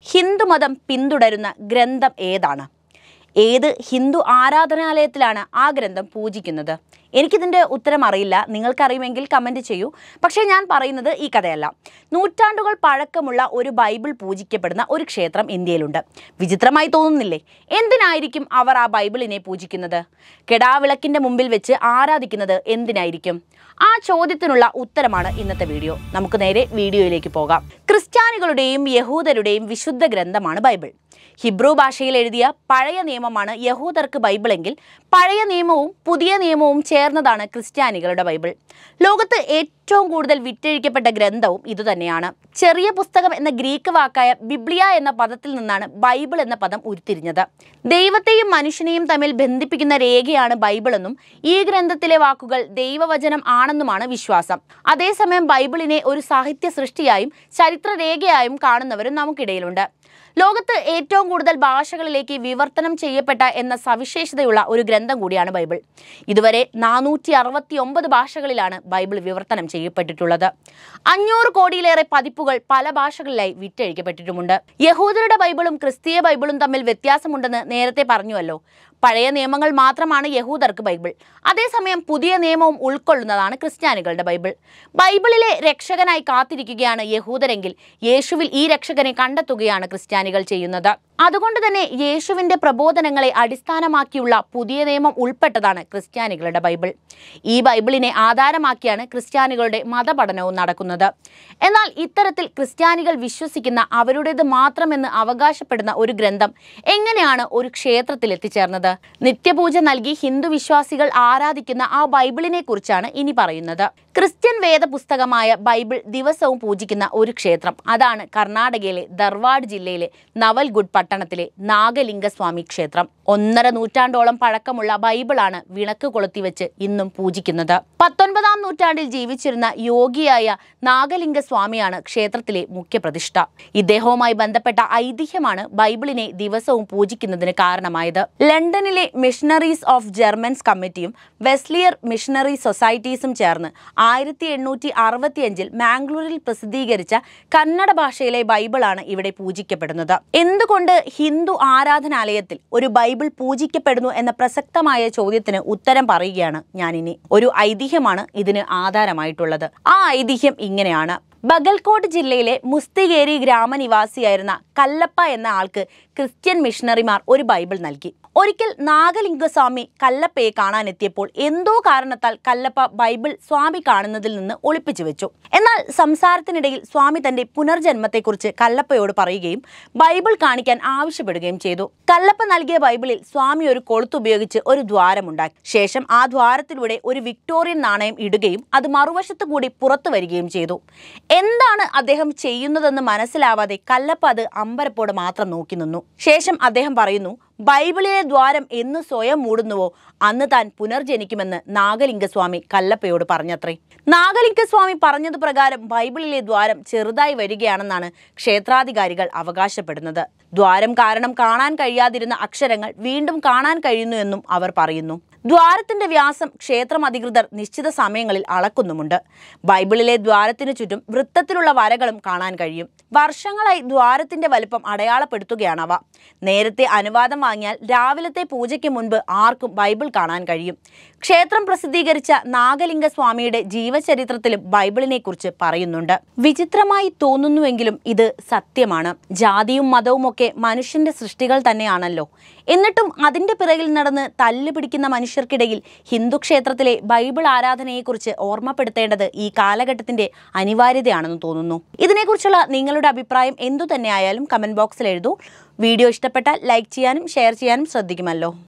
ഹിന്ദുമതം പിന്തുടരുന്ന ഗ്രന്ഥം ഏതാണ്? ഏത് ഹിന്ദു ആരാധനാലയത്തിലാണ് ആ ഗ്രന്ഥം പൂജിക്കുന്നത്? എനിക്കിതിന്റെ ഉത്തരം അറിയില്ല. നിങ്ങൾക്കറിയുമെങ്കിൽ കമന്റ് ചെയ്യൂ. പക്ഷേ ഞാൻ പറയുന്നത് ഈ കഥയല്ല. നൂറ്റാണ്ടുകൾ പഴക്കമുള്ള ഒരു ബൈബിൾ പൂജിക്കപ്പെടുന്ന ഒരു ക്ഷേത്രം ഇന്ത്യയിലുണ്ട്. വിചിത്രമായി തോന്നുന്നില്ലേ? എന്തിനായിരിക്കും അവർ ആ ബൈബിളിനെ പൂജിക്കുന്നത്? കെടാവിളക്കിന്റെ മുമ്പിൽ വെച്ച് ആരാധിക്കുന്നത് എന്തിനായിരിക്കും? ആ ചോദ്യത്തിനുള്ള ഉത്തരമാണ് ഇന്നത്തെ വീഡിയോ. നമുക്ക് നേരെ വീഡിയോയിലേക്ക് പോകാം. ക്രിസ്ത്യാനികളുടെയും യഹൂദരുടെയും വിശുദ്ധ ഗ്രന്ഥമാണ് ബൈബിൾ. ഹിബ്രു ഭാഷയിൽ എഴുതിയ പഴയ നിയമമാണ് യഹൂദർക്ക് ബൈബിളെങ്കിൽ പഴയ നിയമവും പുതിയ നിയമവും ചേർന്നതാണ് ക്രിസ്ത്യാനികളുടെ ബൈബിൾ. ലോകത്ത് ഏറ്റവും കൂടുതൽ വിറ്റഴിക്കപ്പെട്ട ഗ്രന്ഥവും ഇതുതന്നെയാണ്. ചെറിയ പുസ്തകം എന്ന ഗ്രീക്ക് വാക്കായ ബിബ്ലിയ എന്ന പദത്തിൽ നിന്നാണ് ബൈബിൾ എന്ന പദം ഉരുത്തിരിഞ്ഞത്. ദൈവത്തെയും മനുഷ്യനെയും തമ്മിൽ ബന്ധിപ്പിക്കുന്ന രേഖയാണ് ബൈബിൾ എന്നും ഈ ഗ്രന്ഥത്തിലെ വാക്കുകൾ ദൈവവചനം ആണെന്നുമാണ് വിശ്വാസം. അതേസമയം ബൈബിളിനെ ഒരു സാഹിത്യ സൃഷ്ടിയായും ചരിത്രരേഖയായും കാണുന്നവരും നമുക്കിടയിലുണ്ട്. ലോകത്ത് ഏറ്റവും കൂടുതൽ ഭാഷകളിലേക്ക് വിവർത്തനം ചെയ്യപ്പെട്ട എന്ന സവിശേഷതയുള്ള ഒരു ഗ്രന്ഥം കൂടിയാണ് ബൈബിൾ. ഇതുവരെ നാനൂറ്റി അറുപത്തി ഒമ്പത് ഭാഷകളിലാണ് ബൈബിൾ വിവർത്തനം ചെയ്യപ്പെട്ടിട്ടുള്ളത്. അഞ്ഞൂറ് കോടിയിലേറെ പതിപ്പുകൾ പല ഭാഷകളിലായി വിറ്റഴിക്കപ്പെട്ടിട്ടുമുണ്ട്. യഹൂദരുടെ ബൈബിളും ക്രിസ്തീയ ബൈബിളും തമ്മിൽ വ്യത്യാസമുണ്ടെന്ന് നേരത്തെ പറഞ്ഞുവല്ലോ. പഴയ നിയമങ്ങൾ മാത്രമാണ് യഹൂദർക്ക് ബൈബിൾ. അതേസമയം പുതിയ നിയമവും ഉൾക്കൊള്ളുന്നതാണ് ക്രിസ്ത്യാനികളുടെ ബൈബിൾ. ബൈബിളിലെ രക്ഷകനായി കാത്തിരിക്കുകയാണ് യഹൂദരെങ്കിൽ യേശുവിൽ ഈ രക്ഷകനെ കണ്ടെത്തുകയാണ് ക്രിസ്ത്യാനികൾ ചെയ്യുന്നത്. അതുകൊണ്ട് തന്നെ യേശുവിന്റെ പ്രബോധനങ്ങളെ അടിസ്ഥാനമാക്കിയുള്ള പുതിയ നിയമം ഉൾപ്പെട്ടതാണ് ക്രിസ്ത്യാനികളുടെ ബൈബിൾ. ഈ ബൈബിളിനെ ആധാരമാക്കിയാണ് ക്രിസ്ത്യാനികളുടെ മതപഠനവും നടക്കുന്നത്. എന്നാൽ ഇത്തരത്തിൽ ക്രിസ്ത്യാനികൾ വിശ്വസിക്കുന്ന അവരുടേത് മാത്രമെന്ന് അവകാശപ്പെടുന്ന ഒരു ഗ്രന്ഥം എങ്ങനെയാണ് ഒരു ക്ഷേത്രത്തിൽ എത്തിച്ചേർന്നത്? നിത്യപൂജ നൽകി ഹിന്ദു വിശ്വാസികൾ ആരാധിക്കുന്ന ആ ബൈബിളിനെ കുറിച്ചാണ് ഇനി പറയുന്നത്. ക്രിസ്ത്യൻ വേദ പുസ്തകമായ ബൈബിൾ ദിവസവും പൂജിക്കുന്ന ഒരു ക്ഷേത്രം. അതാണ് കർണാടകയിലെ ധർവാഡ് ജില്ലയിലെ നവൽഗുഡ് പട്ടണത്തിലെ നാഗലിംഗസ്വാമി ക്ഷേത്രം. ഒന്നര നൂറ്റാണ്ടോളം പഴക്കമുള്ള ബൈബിളാണ് വിളക്ക് കൊളുത്തിവെച്ച് ഇന്നും പൂജിക്കുന്നത്. പത്തൊൻപതാം നൂറ്റാണ്ടിൽ ജീവിച്ചിരുന്ന യോഗിയായ നാഗലിംഗസ്വാമിയാണ് ക്ഷേത്രത്തിലെ മുഖ്യപ്രതിഷ്ഠ ഇദ്ദേഹവുമായി ബന്ധപ്പെട്ട ഐതിഹ്യമാണ് ബൈബിളിനെ ദിവസവും പൂജിക്കുന്നതിന് കാരണമായത്. ലണ്ടനിലെ മിഷണറീസ് ഓഫ് ജർമൻസ് കമ്മിറ്റിയും വെസ്ലിയർ മിഷണറി സൊസൈറ്റീസും ചേർന്ന് ആയിരത്തി എണ്ണൂറ്റി അറുപത്തിയഞ്ചിൽ മാംഗ്ലൂരിൽ പ്രസിദ്ധീകരിച്ച കന്നഡ ഭാഷയിലെ ബൈബിളാണ് ഇവിടെ പൂജിക്കപ്പെടുന്നത് എന്തുകൊണ്ട് ഹിന്ദു ആരാധനാലയത്തിൽ ഒരു ബൈബിൾ പൂജിക്കപ്പെടുന്നു എന്ന പ്രസക്തമായ ചോദ്യത്തിന് ഉത്തരം പറയുകയാണ് ഞാനിനി. ഒരു ഐതിഹ്യമാണ് ഇതിന് ആധാരമായിട്ടുള്ളത്. ആ ഐതിഹ്യം ഇങ്ങനെയാണ്. ബഗൽകോട്ട് ജില്ലയിലെ മുസ്തികേരി ഗ്രാമനിവാസിയായിരുന്ന കല്ലപ്പ എന്ന ആൾക്ക് ക്രിസ്ത്യൻ മിഷണറിമാർ ഒരു ബൈബിൾ നൽകി. ഒരിക്കൽ നാഗലിംഗസ്വാമി കല്ലപ്പയെ കാണാനെത്തിയപ്പോൾ എന്തോ കാരണത്താൽ കല്ലപ്പ ബൈബിൾ സ്വാമി കാണുന്നതിൽ നിന്ന് ഒളിപ്പിച്ചു വെച്ചു. എന്നാൽ സംസാരത്തിനിടയിൽ സ്വാമി തന്റെ പുനർജന്മത്തെക്കുറിച്ച് കല്ലപ്പയോട് പറയുകയും ബൈബിൾ കാണിക്കാൻ ആവശ്യപ്പെടുകയും ചെയ്തു. കല്ലപ്പ നൽകിയ ബൈബിളിൽ സ്വാമി ഒരു കൊളുത്തുപയോഗിച്ച് ഒരു ദ്വാരമുണ്ടാക്കി. ശേഷം ആ ദ്വാരത്തിലൂടെ ഒരു വിക്ടോറിയൻ നാണയം ഇടുകയും അത് മറുവശത്ത് കൂടി പുറത്തു വരികയും ചെയ്തു. എന്താണ് അദ്ദേഹം ചെയ്യുന്നതെന്ന് മനസ്സിലാവാതെ കല്ലപ്പ അത് അമ്പരപ്പോടെ മാത്രം നോക്കി നിന്നു. ശേഷം അദ്ദേഹം പറയുന്നു ബൈബിളിലെ ദ്വാരം എന്ന് സ്വയം മൂടുന്നുവോ? അന്ന് താൻ പുനർജനിക്കുമെന്ന് നാഗലിംഗസ്വാമി കല്ലപ്പയോട് പറഞ്ഞത്രേ. നാഗലിംഗസ്വാമി പറഞ്ഞത് പ്രകാരം ബൈബിളിലെ ദ്വാരം ചെറുതായി വരികയാണെന്നാണ് ക്ഷേത്രാധികാരികൾ അവകാശപ്പെടുന്നത്. ദ്വാരം കാരണം കാണാൻ കഴിയാതിരുന്ന അക്ഷരങ്ങൾ വീണ്ടും കാണാൻ കഴിയുന്നു എന്നും അവർ പറയുന്നു. ദ്വാരത്തിന്റെ വ്യാസം ക്ഷേത്രം അധികൃതർ നിശ്ചിത സമയങ്ങളിൽ അളക്കുന്നുമുണ്ട്. ബൈബിളിലെ ദ്വാരത്തിനു ചുറ്റും വൃത്തത്തിലുള്ള വരകളും കാണാൻ കഴിയും. വർഷങ്ങളായി ദ്വാരത്തിന്റെ വലുപ്പം അടയാളപ്പെടുത്തുകയാണവ നേരത്തെ അനുവാദം വാങ്ങിയാൽ രാവിലത്തെ പൂജയ്ക്ക് മുൻപ് ആർക്കും ബൈബിൾ കാണാൻ കഴിയും. ക്ഷേത്രം പ്രസിദ്ധീകരിച്ച നാഗലിംഗ സ്വാമിയുടെ ജീവചരിത്രത്തിലും ബൈബിളിനെ കുറിച്ച് പറയുന്നുണ്ട്. വിചിത്രമായി തോന്നുന്നുവെങ്കിലും ഇത് സത്യമാണ്. ജാതിയും മതവും ഒക്കെ മനുഷ്യന്റെ സൃഷ്ടികൾ തന്നെയാണല്ലോ. എന്നിട്ടും അതിന്റെ പിറകിൽ നടന്ന് തല്ല് പിടിക്കുന്ന മനുഷ്യർക്കിടയിൽ ഹിന്ദു ക്ഷേത്രത്തിലെ ബൈബിൾ ആരാധനയെക്കുറിച്ച് ഓർമ്മപ്പെടുത്തേണ്ടത് ഈ കാലഘട്ടത്തിന്റെ അനിവാര്യതയാണെന്ന് തോന്നുന്നു. ഇതിനെക്കുറിച്ചുള്ള നിങ്ങളുടെ അഭിപ്രായം എന്തു തന്നെയായാലും കമന്റ് ബോക്സിൽ എഴുതൂ. വീഡിയോ ഇഷ്ടപ്പെട്ടാൽ ലൈക്ക് ചെയ്യാനും ഷെയർ ചെയ്യാനും ശ്രദ്ധിക്കുമല്ലോ.